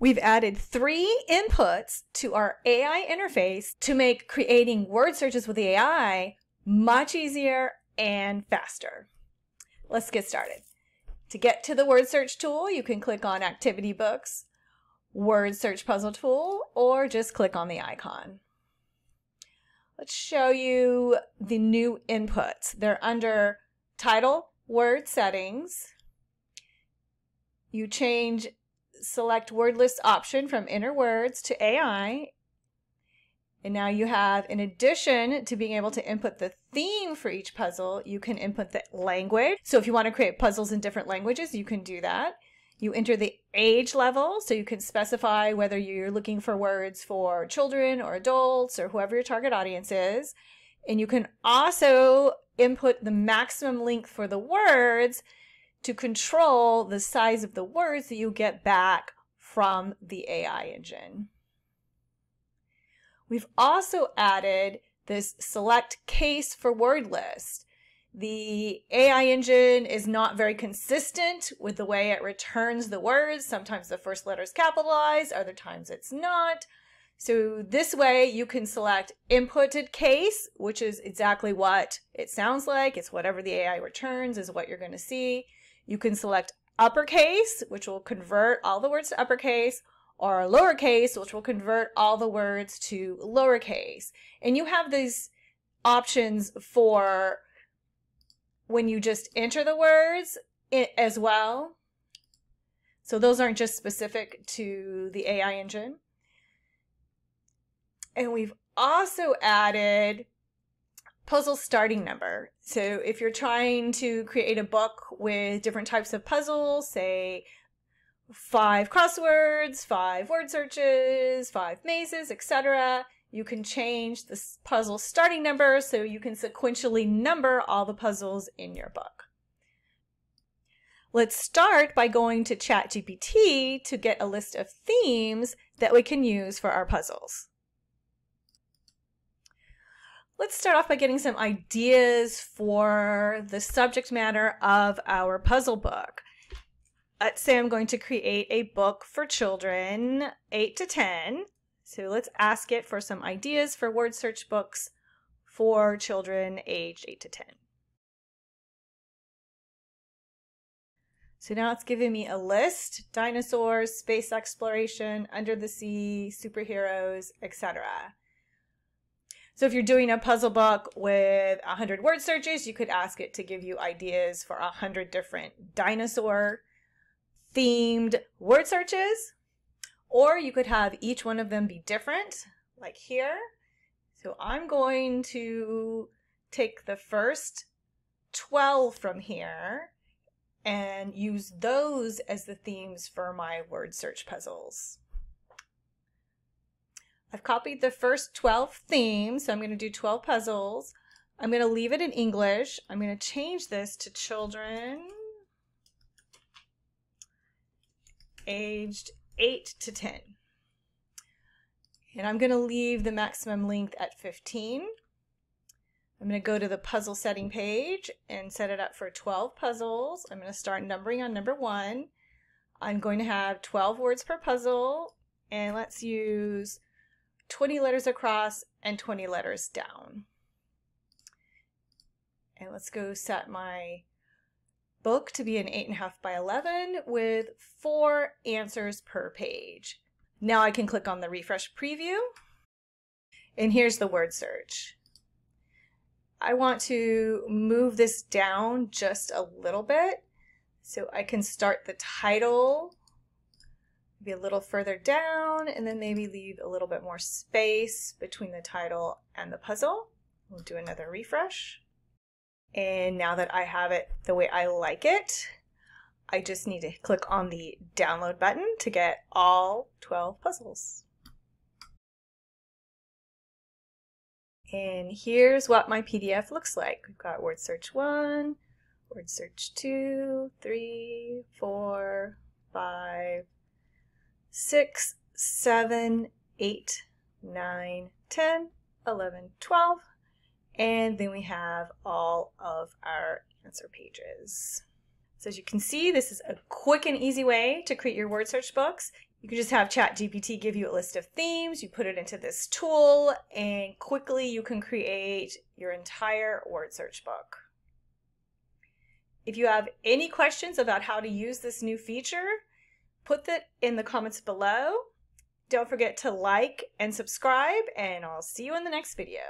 We've added three inputs to our AI interface to make creating word searches with the AI much easier and faster. Let's get started. To get to the word search tool, you can click on Activity Books, Word Search Puzzle Tool, or just click on the icon. Let's show you the new inputs. They're under Title, Word Settings. You change select word list option from enter words to AI. And now you have, in addition to being able to input the theme for each puzzle, you can input the language. So if you want to create puzzles in different languages, you can do that. You enter the age level, so you can specify whether you're looking for words for children or adults or whoever your target audience is. And you can also input the maximum length for the words to control the size of the words that you get back from the AI engine. We've also added this select case for word list. The AI engine is not very consistent with the way it returns the words. Sometimes the first letter is capitalized, other times it's not. So this way you can select inputted case, which is exactly what it sounds like. It's whatever the AI returns is what you're going to see. You can select uppercase, which will convert all the words to uppercase, or lowercase, which will convert all the words to lowercase. And you have these options for when you just enter the words as well. So those aren't just specific to the AI engine. And we've also added puzzle starting number. So if you're trying to create a book with different types of puzzles, say five crosswords, five word searches, five mazes, etc., you can change the puzzle starting number so you can sequentially number all the puzzles in your book. Let's start by going to ChatGPT to get a list of themes that we can use for our puzzles. Let's start off by getting some ideas for the subject matter of our puzzle book. Let's say I'm going to create a book for children 8 to 10. So let's ask it for some ideas for word search books for children aged 8 to 10. So now it's giving me a list, dinosaurs, space exploration, under the sea, superheroes, etc. So if you're doing a puzzle book with 100 word searches, you could ask it to give you ideas for 100 different dinosaur themed word searches. Or you could have each one of them be different, like here. So I'm going to take the first 12 from here and use those as the themes for my word search puzzles. I've copied the first 12 themes, so I'm going to do 12 puzzles. I'm going to leave it in English. I'm going to change this to children aged 8 to 10. And I'm going to leave the maximum length at 15. I'm going to go to the puzzle setting page and set it up for 12 puzzles. I'm going to start numbering on number one. I'm going to have 12 words per puzzle, and let's use 20 letters across and 20 letters down. And let's go set my book to be an 8.5 by 11 with four answers per page. Now I can click on the refresh preview. And here's the word search. I want to move this down just a little bit so I can start the title maybe a little further down and then maybe leave a little bit more space between the title and the puzzle. We'll do another refresh. And now that I have it the way I like it, I just need to click on the download button to get all 12 puzzles. And here's what my PDF looks like. We've got word search one, word search two, three, four, five, six, seven, eight, nine, 10, 11, 12, and then we have all of our answer pages. So as you can see, this is a quick and easy way to create your word search books. You can just have ChatGPT give you a list of themes, you put it into this tool, and quickly you can create your entire word search book. If you have any questions about how to use this new feature, put that in the comments below. Don't forget to like and subscribe, and I'll see you in the next video.